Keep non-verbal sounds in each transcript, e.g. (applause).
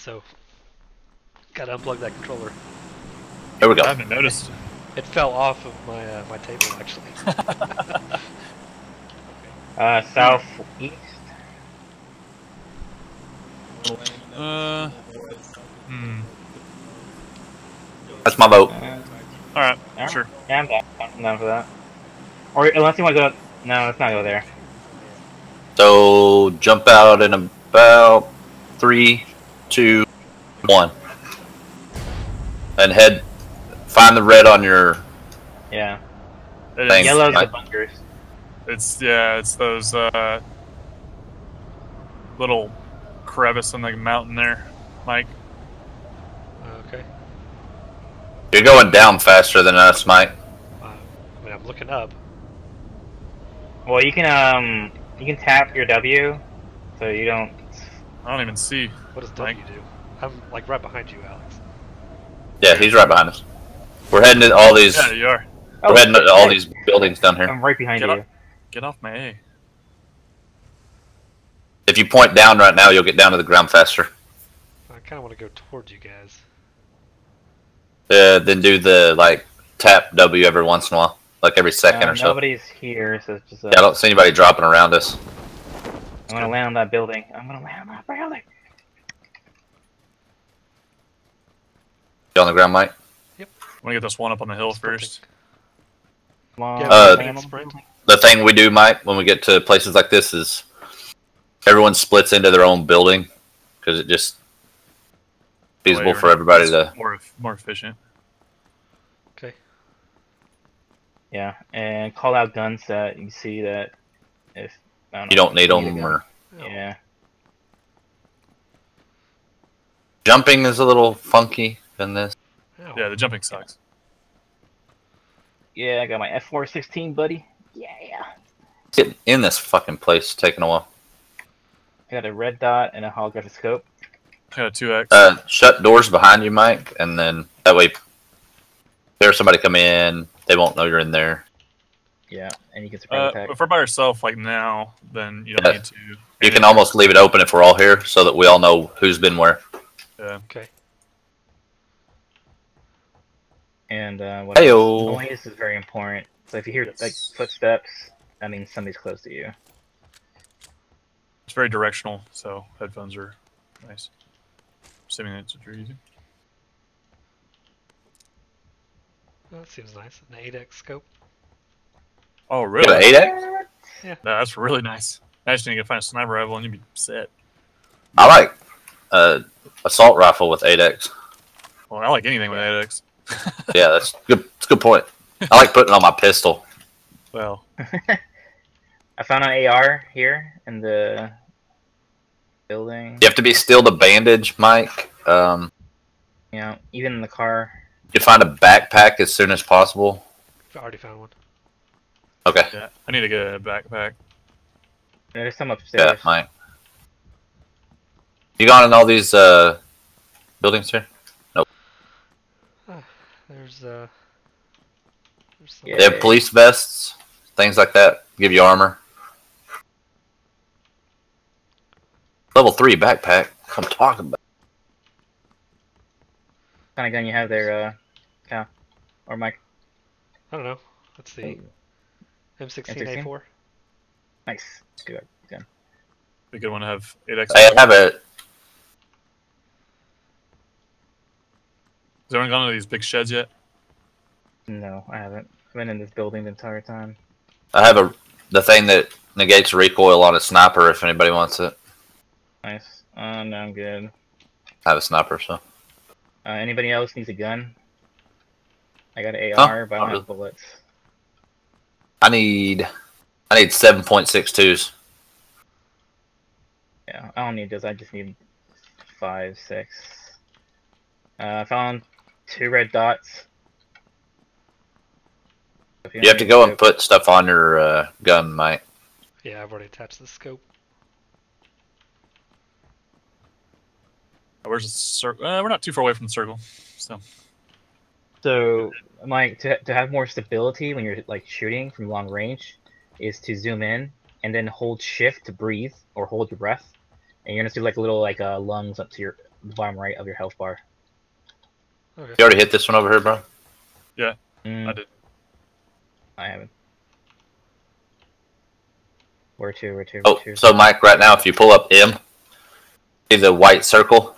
so gotta unplug that controller. There we go. I haven't noticed. It fell off of my uh, my table actually. (laughs) Uh, southeast. Uh. Hmm. That's my vote. Uh, All right. Yeah. Sure. yeah, I'm down. I'm down for that. Or unless you want to go. No, let's not go there. So jump out in about three, two, one, and head. Find the red on your. Yeah. It Thanks. Yellow's I- the bunkers. it's yeah. It's those uh little crevice in the mountain there, Mike. okay. You're going down faster than us, Mike. Uh, I mean, I'm looking up. Well, you can um, you can tap your W, so you don't. I don't even see. What does W Mike. do? I'm like right behind you, Alex. Yeah, he's right behind us. We're heading to all these. Yeah, you are. We're heading to all these buildings down here. I'm right behind Get you. up. Get off my A. If you point down right now, you'll get down to the ground faster. I kind of want to go towards you guys. Uh, then do the like tap W every once in a while, like every second Uh, or so. nobody's here, so it's just. Uh, Yeah, I don't see anybody dropping around us. I'm gonna land on that building. I'm gonna land on that building. You on the ground, Mike? Yep. I'm gonna get this one up on the hill first. Come on. Uh, the The thing we do, Mike, when we get to places like this is everyone splits into their own building because it just feasible for everybody to. more more efficient. Okay. Yeah, and call out guns that you see that if I don't You don't need them or Yeah. jumping is a little funky in this. Yeah, the jumping sucks. Yeah, I got my M416, buddy. Yeah. Getting in this fucking place taking a while. I got a red dot and a holographic scope. I got a two X. Uh, shut doors behind you, Mike, and then that way, if there's somebody come in, they won't know you're in there. Yeah, and you can surprise Uh, attack. if we're by ourselves like now, then you don't Yeah. need to. You can almost leave it open if we're all here, so that we all know who's been where. Yeah. Okay. And uh, what Heyo. noise is very important. So if you hear Yes. like footsteps, that means somebody's close to you. It's very directional, so headphones are nice. Assuming that's what you're using. Well, that seems nice. An 8x scope. Oh, You got really? an 8x? No, that's really nice. I just need to find a sniper rifle and you'd be set. I like uh, assault rifle with 8x. Well, I like anything with 8x. (laughs) Yeah, that's good. That's a good point. I like putting it on my pistol. Well, (laughs) I found an AR here in the building. You have to be still to bandage, Mike. Um, You know, even in the car. you find a backpack as soon as possible. I already found one. Okay. yeah, I need to get a backpack. There's some Yeah, upstairs. Mike. You gone in all these uh, buildings here? (sighs) There's uh. There's some Yeah. They have police vests, things like that. Give you armor. Level three backpack. I'm talking about. What kind of gun you have there, uh, Cal? Or Mike? I don't know. Let's see. M16A4. Nice. Good gun. Be a good one to have 8x. I have a. Has anyone gone to these big sheds yet? No, I haven't. I've been in this building the entire time. I have a the thing that negates recoil on a sniper. If anybody wants it, Nice. Uh, no, I'm good. I have a sniper. So Uh, anybody else needs a gun? I got an Huh? AR, but I don't Not have bullets. I need. I need seven point six twos. Yeah, I don't need this. I just need five, six. Uh, I found two red dots. If You have to go and put stuff on your uh, gun, Mike. Yeah, I've already attached the scope. Where's the circle? Uh, we're not too far away from the circle. So, So, Mike, to, to have more stability when you're like shooting from long range, is to zoom in and then hold shift to breathe or hold your breath, and you're gonna see like a little like uh, lungs up to your bottom right of your health bar. Okay. You already hit this one over here, bro. Mm, I did. I haven't. Where to? Where to? Where Oh, to? so Mike, right now, if you pull up M, see the white circle.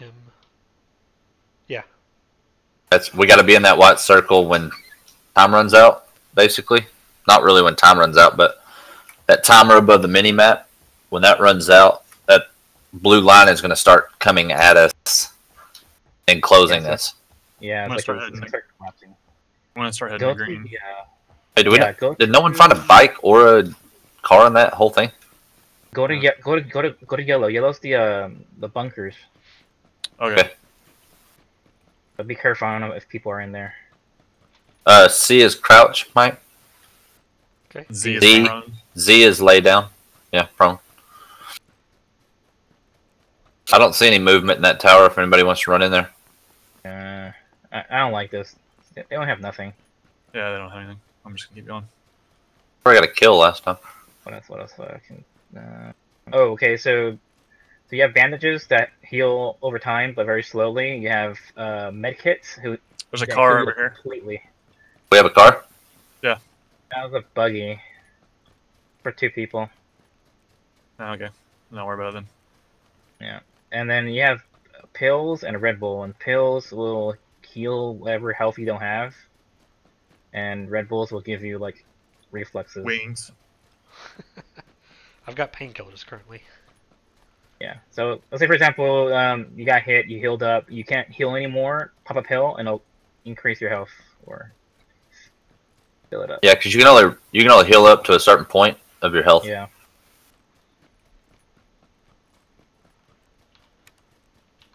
M. That's we got to be in that white circle when time runs out. Basically, not really when time runs out, but that timer above the mini map when that runs out, that blue line is going to start coming at us and closing Yes, us. yeah, I'm gonna like start heading. start collapsing. I'm gonna start heading Go to to green. the, uh, Hey, do we? yeah, go Did no one find a bike or a car in that whole thing? Go to ye- go to go to go to yellow. Yellow's the um the bunkers. Okay. Okay. But be careful. I don't know if people are in there. Uh, C is crouch, Mike. Okay. Z is Z. prone. Z is lay down. Yeah, prone. I don't see any movement in that tower. If anybody wants to run in there, Uh, I, I don't like this. They they don't have nothing. Yeah, they don't have anything. I'm just gonna keep going. I got a kill last time. What else? What else? What I can. Uh... Oh, okay. So, so you have bandages that heal over time, but very slowly. You have uh, medkits who There's a car over here. completely. We have a car. Yeah. That was a buggy for two people, Oh, okay. Don't worry about it then. and then you have pills and a Red Bull. And pills will heal whatever health you don't have, and Red Bulls will give you like reflexes. Wings. (laughs) I've got painkillers currently. Yeah. So let's say for example, um, you got hit, you healed up, you can't heal anymore. Pop a pill, and it'll increase your health or fill it up. Yeah, because you can only you can only heal up to a certain point of your health. Yeah.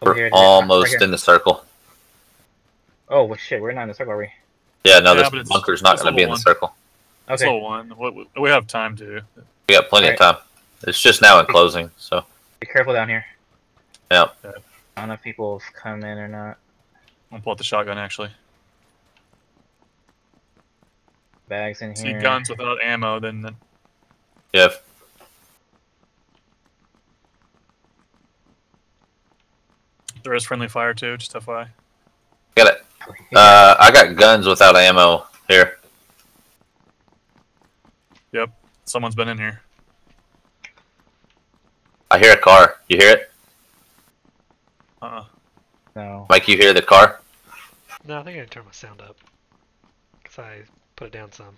We're here, almost right in the circle. Oh well, shit, we're not in the circle, are we? Yeah, no, Yeah, this but bunker's not going to be in level the circle. That's Okay. level one. We- We have time to. We got plenty of time. It's just now in closing, so Be careful down here. Yeah. Yeah. I don't know if people have come in or not. I'll pull out the shotgun actually. Bags in See here. guns without ammo, then then- yeah. if- there is friendly fire too. Just FYI. Got it. Uh, I got guns without ammo here. Yep, someone's been in here. I hear a car. You hear it? Uh. no. Mike, you hear the car? No, I think I can turn my sound up. Because I put it down some.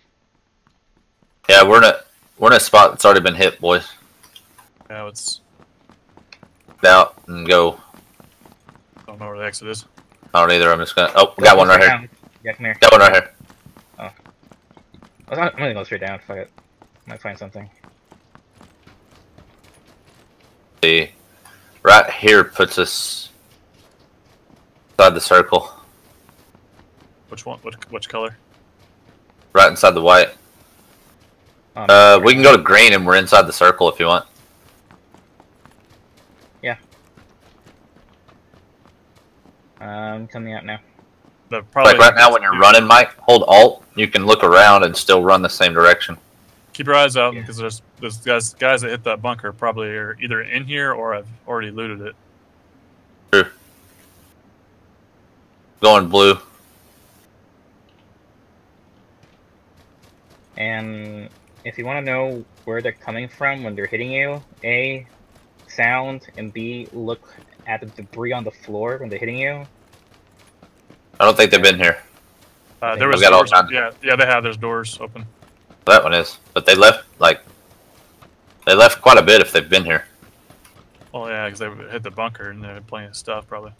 Yeah, we're in a we're in a spot that's already been hit, boys. Yeah, it's. Get out and go. I don't know where the exit is. I don't either. I'm just gonna. Oh, we got one right here. down. Yeah, come here. Got one right here. Oh. I'm gonna go straight down. Fuck it. Might find something. See, right here puts us inside the circle. Which one? Which, which color? Right inside the white. Um, Uh, we can go to green and we're inside the circle if you want. Yeah. I'm coming out now. The probably Like right now when you're running, Mike, hold Alt. You can look around and still run the same direction. Keep your eyes out Yeah. because there's there's guys guys that hit that bunker probably are either in here or have already looted it. Going blue. And if you want to know where they're coming from when they're hitting you, A, sound, and B, look at the debris on the floor when they're hitting you. I don't think they've been here. Uh, there was doors, yeah yeah they have there's doors open. That one is, but they left like they left quite a bit if they've been here. Oh yeah, because they hit the bunker and they had plenty of stuff probably.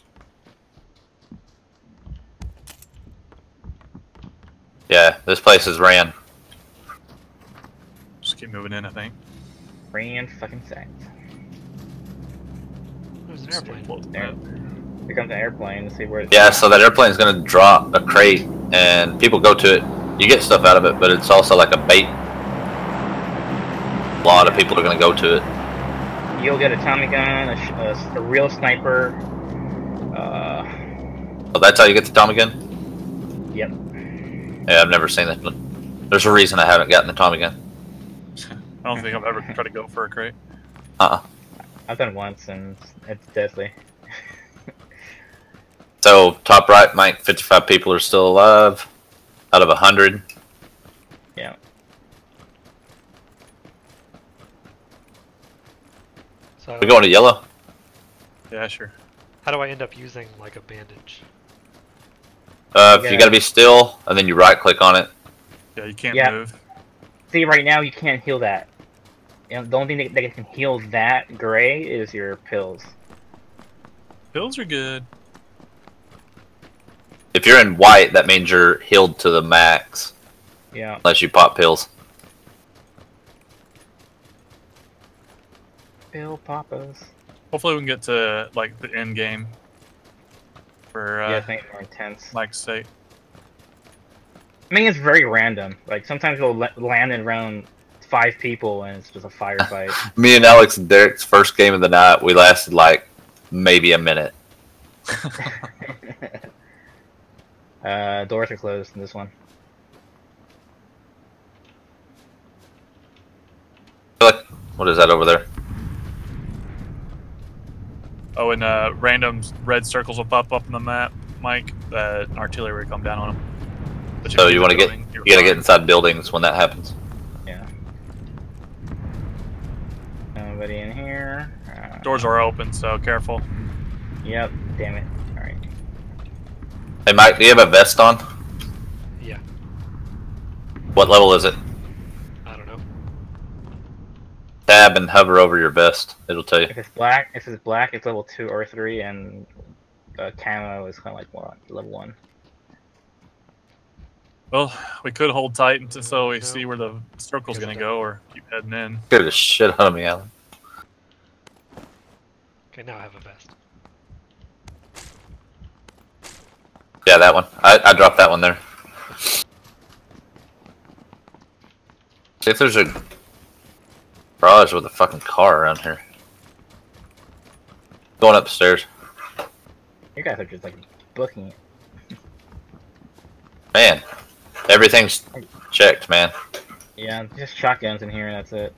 Yeah, this place is ran. Just keep moving in, I think. Ran fucking sacked. There's an airplane. There. Here comes an airplane. Let's see where it's Yeah, so that airplane's gonna drop a crate and people go to it. You get stuff out of it, but it's also like a bait. A lot of people are gonna go to it. You'll get a Tommy gun, a, sh- a s- a real sniper. Uh, So that's how you get the Tommy gun. yep. Yeah, I've never seen that but There's a reason I haven't gotten the Tommy gun. I don't think I've ever tried to go for a crate. Uh-uh. I've done it once and it's deadly. (laughs) So top right, Mike, 55 people are still alive out of a 100. Yeah. So We going to yellow? Yeah, sure. how do I end up using like a bandage? Uh, if you got to be still, and then you right click on it. Yeah, you can't Yeah. move. See, right now you can't heal that. You know, the only thing that, that can heal that gray is your pills. Pills are good. If you're in white, that means you're healed to the max, Yeah. unless you pop pills. Pill poppers. Hopefully, we can get to like the end game for uh, yeah, I think it's more intense. Mike's sake. I mean, it's very random. Like sometimes we'll land in around five people and it's just a firefight. (laughs) Me and Alex and Derek's first game of the night, we lasted like maybe a minute. (laughs) uh, doors are closed in this one. Like, what is that over there? Oh, and uh, random red circles will pop up on the map, Mike. Uh, artillery will come down on them. But So you want to get building, you're gotta get inside buildings when that happens. Yeah. Nobody in here. Uh, Doors are open, so careful. Yep. Damn it. All right. Hey Mike, do you have a vest on? Yeah, What level is it? I don't know. Tab and hover over your vest. It'll tell you. If it's black, if it's black, it's level two or three, and uh, camo is kind of like what level one. Well, we could hold tight until so we see where the circle's gonna go, or keep heading in. Scared the shit out of me, Alan. Okay, now I have a vest. Yeah, that one. I, I dropped that one there. See if there's a garage with a fucking car around here. Going upstairs. You guys are just like booking it. Man, everything's checked, man. Yeah, just shotguns in here, and that's it.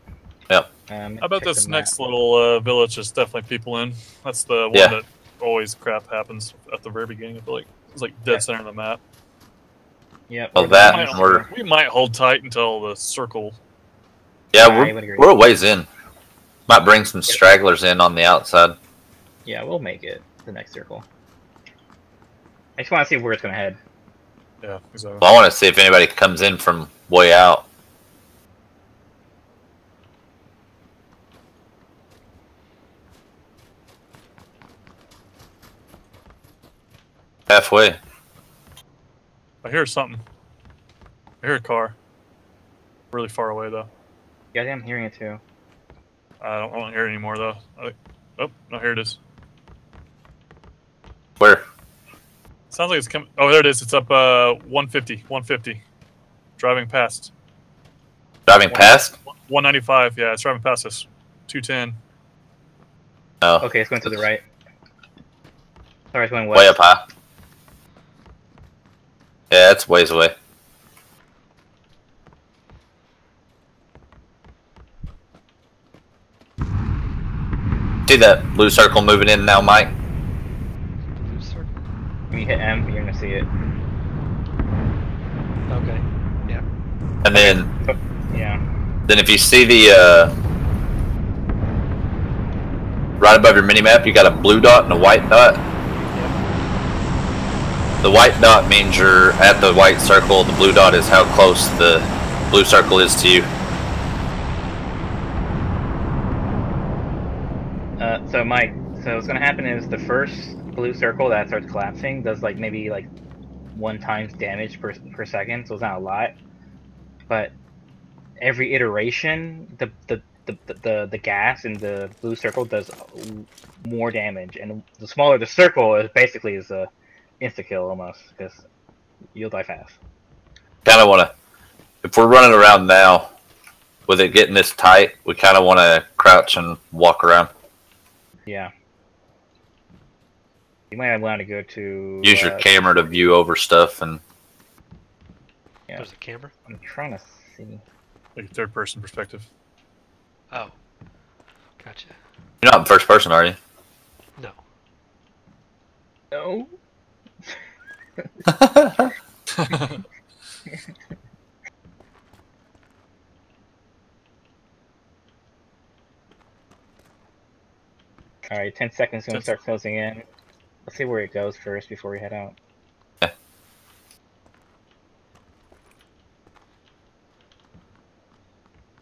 Yep. Um, How about this the map. next little uh, village? There's definitely people in. That's the one Yeah. that always crap happens at the very beginning. I feel like it's like dead Yeah. center of the map. Yep. Well, we're that We might, we're- we might hold tight until the circle. Yeah, I would we're, agree. we're a ways in. Might bring some stragglers in on the outside. Yeah, we'll make it the next circle. I just want to see where it's gonna head. Yeah, exactly. Well, I want to see if anybody comes in from way out. Halfway. I hear something. I hear a car. Really far away though. Yeah, I'm hearing it too. I don't, I don't hear it anymore though. I, oh, no, here it is. Where? Sounds like it's coming. Oh, there it is. It's up uh 150. 150. Driving past. Driving past? 195. Yeah, it's driving past us. 210. No. Okay, it's going to the right. Sorry, it's going west. Way up high. Yeah, it's ways away. See that blue circle moving in now, Mike? Blue circle. When you hit M, you're gonna see it. Okay. Yeah. And then, Yeah. then if you see the uh, right above your mini map, you got a blue dot and a white dot. The white dot means you're at the white circle. The blue dot is how close the blue circle is to you. Uh, so Mike, so what's gonna happen is the first blue circle that starts collapsing does like maybe like one times damage per per second, so it's not a lot. But every iteration, the the the, the, the, gas in the blue circle does more damage, and the smaller the circle is basically is a insta kill almost because you'll die fast. kind of want to, if we're running around now, with it getting this tight, we kind of want to crouch and walk around. Yeah. You might want to go to. Use your uh, camera to view over stuff, and Yeah. There's a camera. I'm trying to see. Like third person perspective. Oh. Gotcha. You're not in first person, are you? No. No. All right, ten seconds gonna start closing in. Let's see where it goes first before we head out. Okay.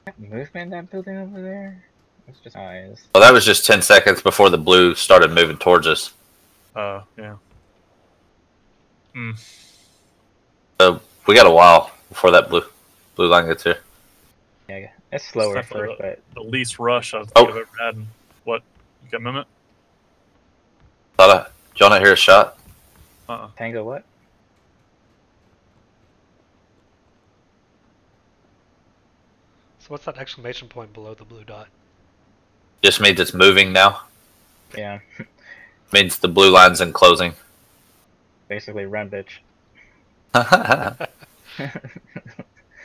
That movement that building over there? It's just eyes. Well, that was just 10 seconds before the blue started moving towards us. Uh, yeah. Hmm. So we got a while before that blue blue line gets here. Yeah, it's slower at definitely first, but The least rush I've Oh. ever had. in- What? You got movement? Thought I, did y'all not hear a shot? Uh-uh. Tango what? So what's that exclamation point below the blue dot? Just means it's moving now. Yeah, Means the blue line's enclosing. Basically run, bitch. (laughs)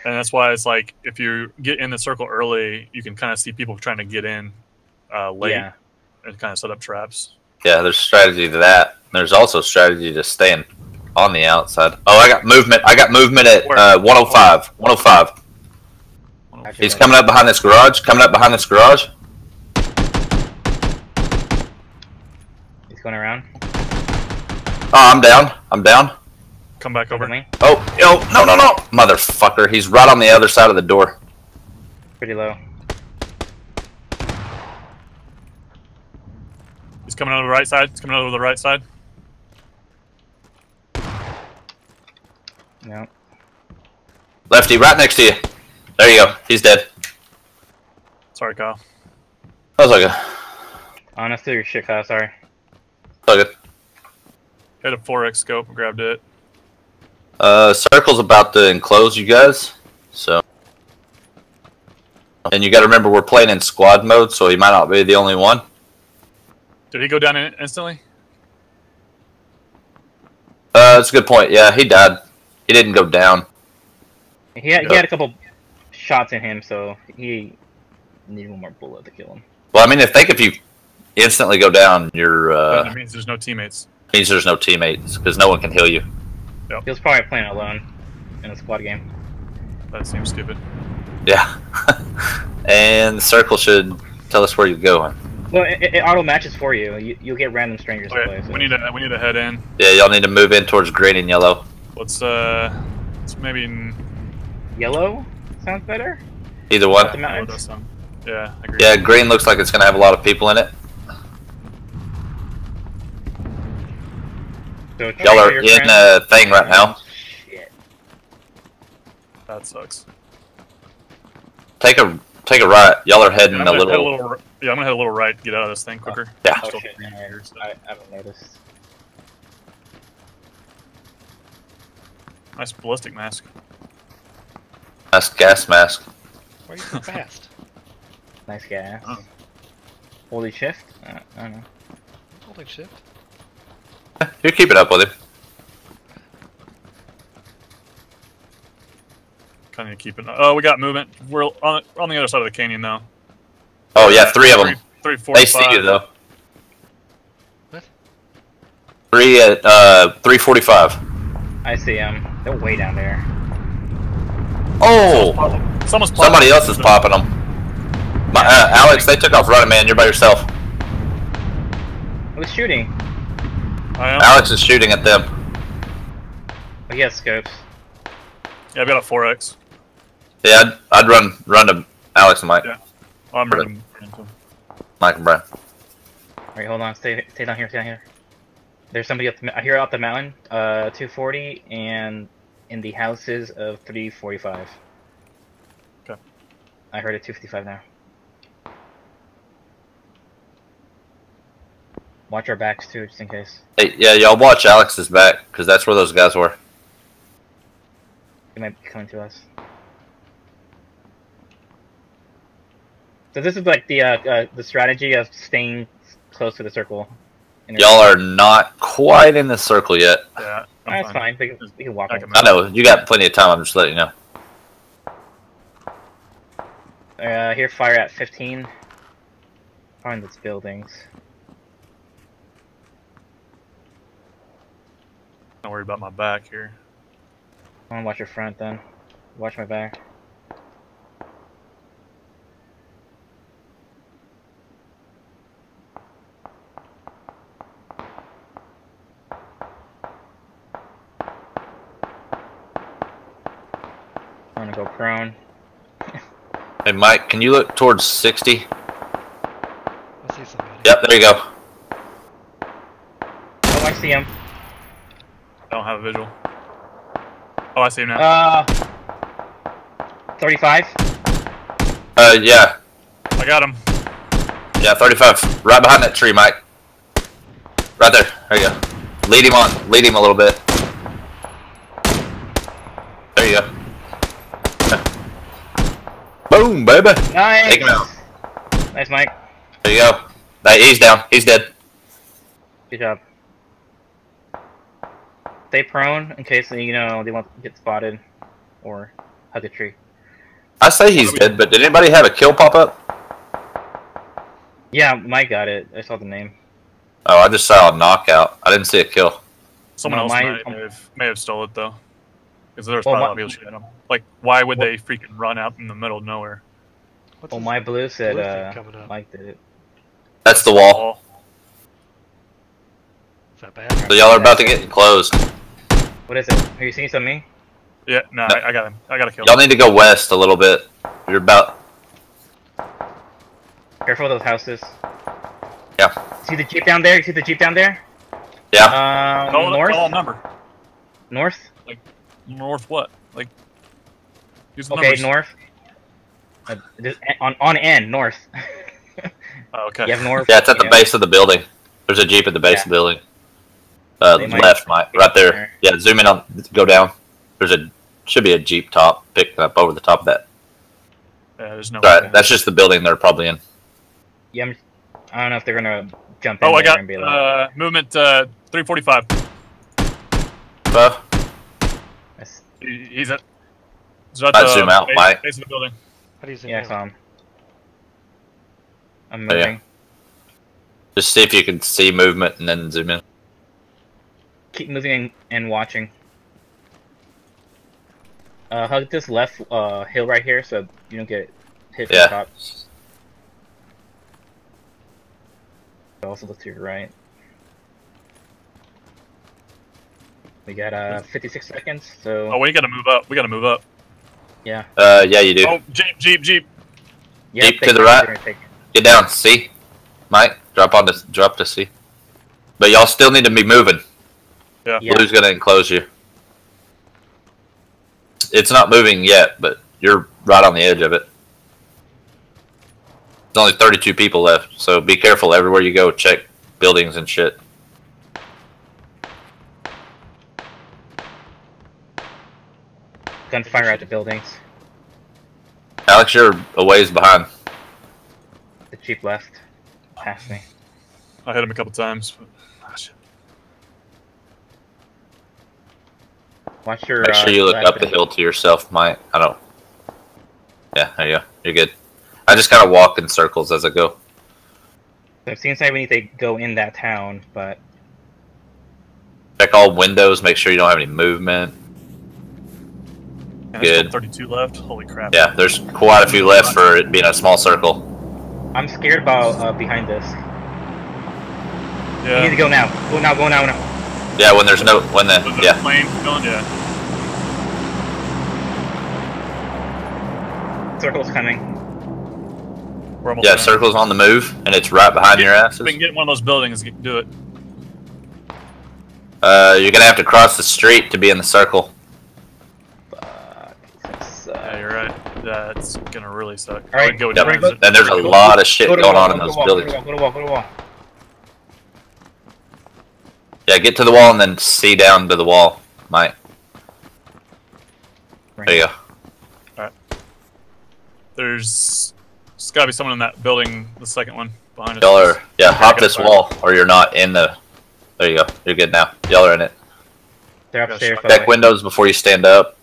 And that's why it's like if you get in the circle early, you can kind of see people trying to get in uh, late yeah, and kind of set up traps. yeah, there's strategy to that. There's also strategy to staying on the outside. Oh, I got movement. I got movement at uh, 105. 105. Actually, He's coming up behind this garage. Coming up behind this garage. He's going around. Oh, I'm down. I'm down. Come back Over over. me. Oh, yo, no, no, no, motherfucker! He's right on the other side of the door. Pretty low. He's coming over the right side. He's coming over the right side. No. Lefty, right next to you. There you go. He's dead. Sorry, Kyle. That was okay. Honestly, your shit, Kyle. Sorry. That was good. Hit a 4x scope and grabbed it. Uh, circle's about to enclose you guys, so. And you got to remember, we're playing in squad mode, so he might not be the only one. Did he go down in- instantly? Uh, that's a good point. Yeah, he died. He didn't go down. He had, he had a couple shots in him, so he needed one more bullet to kill him. Well, I mean, if think if you instantly go down, you're uh, that means there's no teammates. Means there's no teammates because no one can heal you. He was probably playing alone in a squad game. That seems stupid. Yeah. (laughs) and the circle should tell us where you're going. Well, it, it auto matches for you. you. You'll get random strangers to Okay, play. So. we need to we need to head in. Yeah, y'all need to move in towards green and yellow. Let's uh, let's maybe n- Yellow sounds better. Either one. mountains. that's some- Yeah, I agree. Yeah, green looks like it's gonna have a lot of people in it. So try Y'all are in friends. a thing right now. Shit. That sucks. Take a take a right. Y'all are heading I'm a gonna head a little. little. Yeah, I'm gonna head a little right. Get out of this thing quicker. Yeah. Oh Still shit! here, man, so- I, I haven't noticed. Nice ballistic mask. That's gas mask. Why are you so (laughs) fast? Nice gas. Oh. Holy shift. Uh, I don't know. Holding shift. You're keeping up with him. Kind of keeping. Oh, we got movement. We're on on the other side of the canyon now. Oh yeah, three of them. Three, four, They see you though. What? Three at uh three forty five. I see them. They're way down there. Oh, Someone's popping. somebody else is popping them. My, uh, Alex, they took off running, man. You're by yourself. Who's shooting? I am. Alex is shooting at them. He has scopes. Yeah, I've got a 4x. Yeah, I'd, I'd run run to Alex and Mike, Yeah. Oh, I'm running. Mike and Brian. Alright, hold on. Stay, stay down here. Stay down here. There's somebody up the. I hear up the mountain. Uh, 240 and in the houses of 345. Okay. I heard it 255 now. Watch our backs too, just in case. Hey, yeah, y'all watch Alex's back because that's where those guys were. They might be coming to us. So this is like the uh, uh, the strategy of staying close to the circle. Y'all are not quite in the circle yet. Yeah. I'm That's fine. We can, we can walk. Back I know you got plenty of time. I'm just letting you know. Uh, here, fire at 15. find those buildings. Don't worry about my back here. I wanna watch your front then. Watch my back. I'm gonna go prone. Hey, Mike, can you look towards 60? I see somebody. Yep, there you go. Oh, I see him. I don't have a visual. Oh, I see him now. Uh, 35. Uh, yeah. I got him. Yeah, 35. Right behind that tree, Mike. Right there. There you go. Lead him on. Lead him a little bit. There you go. Boom, baby. Nice. Take him out. Nice, Mike. There you go. Hey, he's down. He's dead. Good job. Stay prone in case you know they want to get spotted or hug a tree. I say he's dead, but did anybody have a kill pop up? Yeah, Mike got it. I saw the name. Oh, I just saw a knockout. I didn't see a kill. Someone No, else my- might have, may have stole it though, because there's Well, probably a lot of people shooting them. Like, why would Well- they freaking run out in the middle of nowhere? What's Well, my blue said blue uh. Mike did it. That's the wall. Is that bad? So y'all are about to get enclosed. What is it? Are you seeing something? Yeah, no, No. I, I got him. I got a kill. Him. Y'all need to go west a little bit. You're about. Careful of those houses. Yeah. See the jeep down there? You see the jeep down there? Yeah. Um, Call, north. call a number. North. North what? Like, use the Okay, numbers. north. Uh, on on N north. (laughs) Oh, okay. you have north. Yeah, it's at the yeah. base of the building. There's a jeep at the base Yeah. of the building. Uh, They left, Mike. Right there. Yeah, zoom in on. Go down. There's a should be a jeep top picking up over the top of that. Yeah, there's no. Right, that's just the building they're probably in. Yeah, I'm, I don't know if they're gonna jump in Oh, I got and be like, uh, movement uh, 345. Uh, That's- He's at. He's at I'd the zoom out, base, Mike. base of the building. How do you zoom yeah, I am I'm Oh, yeah. moving. just see if you can see movement and then zoom in. Keep moving and, and watching. Uh, hug this left uh, hill right here so you don't get hit from Yeah. the top. Also look to your right. We got uh 56 seconds, so Oh, we gotta move up. We gotta move up. yeah. Uh, yeah, you do. Oh, jeep, jeep, jeep. yeah Deep they- to the right. Get down. See, Mike. Drop on to drop to C. But y'all still need to be moving. Yeah. Yeah. Blue's gonna enclose you. It's not moving yet, but you're right on the edge of it. There's only 32 people left, so be careful everywhere you go. Check buildings and shit. Gunfire at the buildings. Alex, you're a ways behind. The jeep left. Past me. I hit him a couple times. But, ah, shit. Watch your. Make sure uh, you look left up the hill to yourself, Mike. I don't. Yeah, there you go. You're good. I just kind of walk in circles as I go. So it seems like we need to go in that town, but Check all windows. Make sure you don't have any movement. And there's Good. 32 left. Holy crap. Yeah, there's quite a few left for it being a small circle. I'm scared about uh, behind this. We need to go now. Go now. Go now. Now. Yeah, when there's no when the With the yeah flame going, yeah. Circle's coming. We're almost yeah done. circle's on the move and it's right behind your asses. If we can get in one of those buildings, get- do it. Uh, you're gonna have to cross the street to be in the circle. Fuck. Yeah, you're right. That's gonna really suck. All right, go Yep. down. Go- And there's a Go- lot of shit go going wall, on go in those wall, buildings. Go to wall. Go to wall. Go to wall. Yeah, get to the wall and then see down to the wall, Mike. There you go. There's, there's gotta be someone in that building, the second one behind us. Y'all are yeah, Okay, hop this fire. wall or you're not in the. There you go. You're good now. Y'all are in it. They're Yeah, upstairs. shot. Check way. windows before you stand up.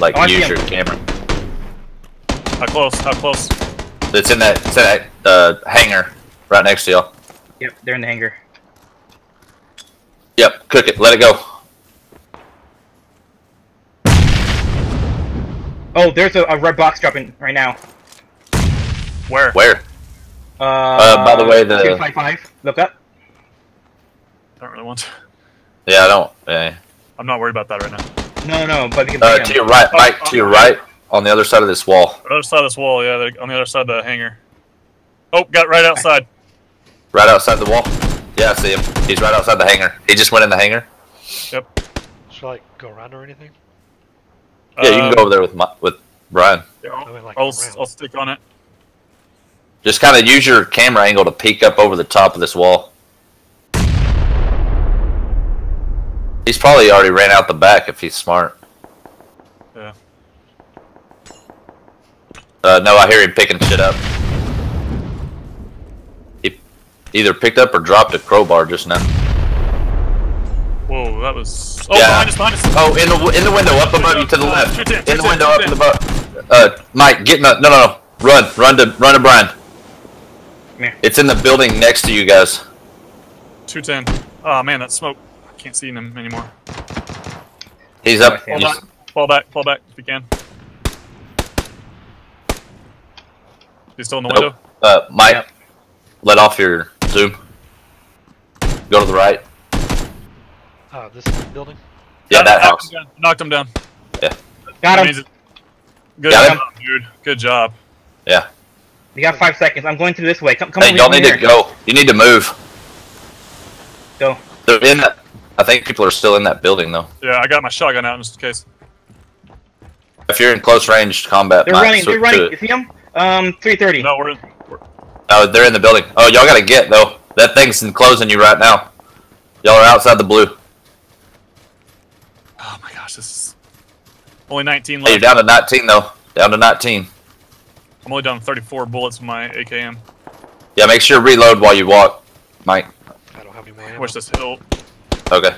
Like Oh, use your camera. How close? How close? It's in that it's in that uh, hangar right next to y'all. Yep, they're in the hangar. Yep, cook it. Let it go. Oh, there's a, a red box dropping right now. Where? Where? Uh, uh by the way, the- 255. Look up. I don't really want to. Yeah, I don't. Yeah. I'm not worried about that right now. No, no, but we can Uh, to your right, Oh, Mike. oh, To your right, on the other side of this wall. Other side of this wall, yeah, on the other side of the hangar. Oh, got right outside. Right outside the wall. Yeah, I see him. He's right outside the hangar. He just went in the hangar. Yep. Should I like go around or anything? Yeah, you can go over there with my, with Brian. yeah, I I'll, like I'll. I'll stick on it. Just kind of use your camera angle to peek up over the top of this wall. He's probably already ran out the back if he's smart. Yeah. Uh, no, I hear him picking shit up. He either picked up or dropped a crowbar just now. Whoa, that was. Oh, Yeah. behind us, behind us. Oh, in the in the window up above you to the left. shoot in, In the window up in. above. Uh, Mike, get in the no no no. Run, run to run to Brian. here. It's in the building next to you guys. 210. Oh, man, that smoke. I can't see him anymore. He's up. Hold he's- Fall back, fall back if you can. He's still in the Nope. window? Uh, Mike, Yep. let off your zoom. Go to the right. Uh, this building. Yeah, that knocked house. him Knocked him down. Yeah. Got him. Good Got job, him? dude. Good job. Yeah. You got five seconds. I'm going through this way. Come, come Hey, over y'all here. need to go. You need to move. Go. They're in that. I think people are still in that building though. Yeah, I got my shotgun out just in case. If you're in close range combat, They're running. switch They're running. You see them? Um, 330. No, we're, we're Oh, they're in the building. Oh, y'all gotta get though. That thing's enclosing you right now. Y'all are outside the blue. Gosh, this is only 19 Hey, you're down to 19 though. Down to 19. I'm only down 34 bullets with my AKM. Yeah, make sure to reload while you walk, Mike. I don't have any more I ammo. wish this hill. Okay.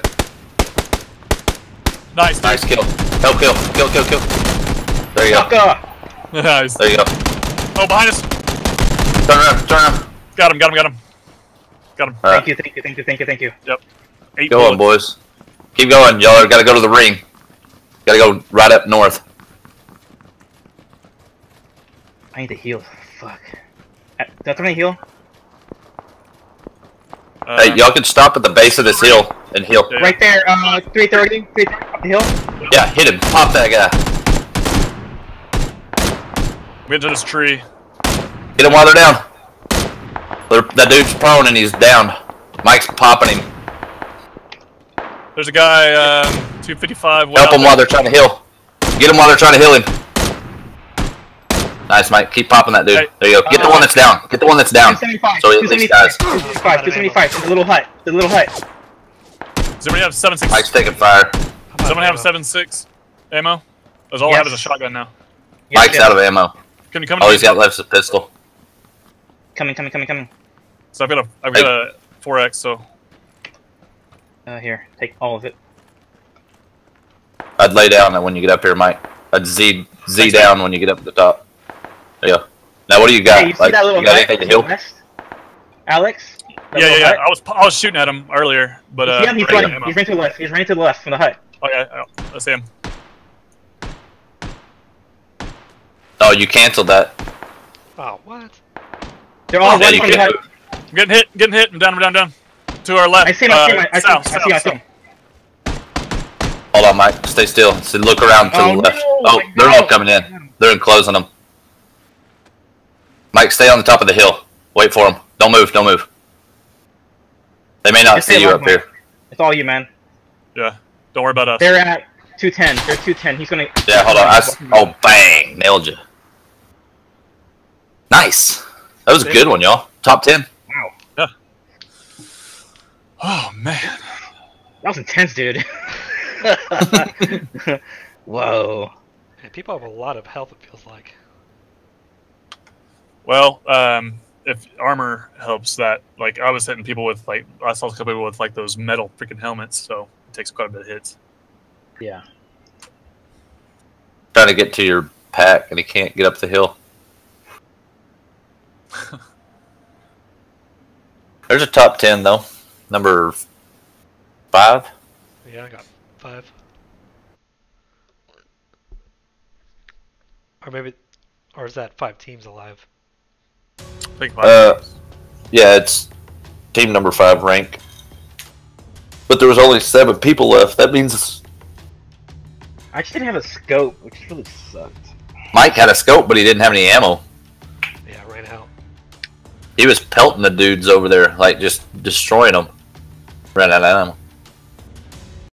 Nice, Nice kill. Help kill, kill, kill, kill. There you go. Sucker. (laughs) nice. There you go. Oh, behind us. Turn around. Turn around. Got him, got him, got him. Got him. All Thank right. you, thank you, thank you, thank you, thank you. Eight Go on, boys. Keep going. Y'all gotta go to the ring. Gotta go right up north. I need to heal. Fuck. Uh, That's when I heal. Uh, Hey, y'all can stop at the base of this hill and heal. Right there. Uh, 330. 330 up the hill. Yeah, hit him. Pop that guy. Get into this tree. Get him while they're down. They're, that dude's prone and he's down. Mike's popping him. There's a guy, um, 255. Help out him while they're trying to heal. Get him while they're trying to heal him. Nice, Mike. Keep popping that dude. Hey. There you go. Get the one that's down. Get the one that's down. 275. So at least 275. guys. 275. 275. The little hut. The little hut. Does anybody have 7.6? Mike's taking fire. Does someone have 7.6 ammo? That's all I have is a shotgun now. Yeah, Mike's yeah. out of ammo. Can you come to All he's got left is a pistol. Coming, coming, coming, coming. So I've got a, I've got a 4X, so Uh, here. Take all of it. I'd lay down when you get up here, Mike. I'd Z Z Thanks, down when you get up to the top. Yeah. Now what do you got? Hey, you see like, that little you got anything to to heal? Alex? Yeah, yeah, yeah. I was I was shooting at him earlier, but uh, yeah, he's I running. He's running to the left. He's running to the left from the hut. Oh yeah, oh, I see him. Oh, you canceled that. Oh, what? They're all Yeah, running from the hut. I'm getting hit, getting hit. I'm down, I'm down, down. To our left. I see him. I see him. uh, I see him. I see him. I see south, him. Hold on, Mike. Stay still. So look around to Oh, the left. no, oh, oh they're all coming in. They're enclosing them. Mike, stay on the top of the hill. Wait for them. Don't move. Don't move. They may not Just see you alive, up here. It's all you, man. Yeah. Don't worry about us. They're at 210. They're 210. He's gonna. Yeah, hold on. I s oh, bang! Nailed you. Nice. That was a good one, y'all. Top ten. Wow. Oh man. That was intense, dude. (laughs) (laughs) Whoa. Hey, people have a lot of health, it feels like. Well, um, if armor helps, that like I was hitting people with like I saw a couple people with like those metal freaking helmets, so it takes quite a bit of hits. Yeah. Trying to get to your pack, and he can't get up the hill. (laughs) There's a top ten though. Number five. Yeah, I got five. Or maybe, or is that five teams alive? I think five Uh, teams. Yeah, it's team number five rank. But there was only seven people left. That means I just didn't have a scope, which really sucked. Mike had a scope, but he didn't have any ammo. Yeah, ran out. He was pelting the dudes over there, like just destroying them. Ran out of ammo.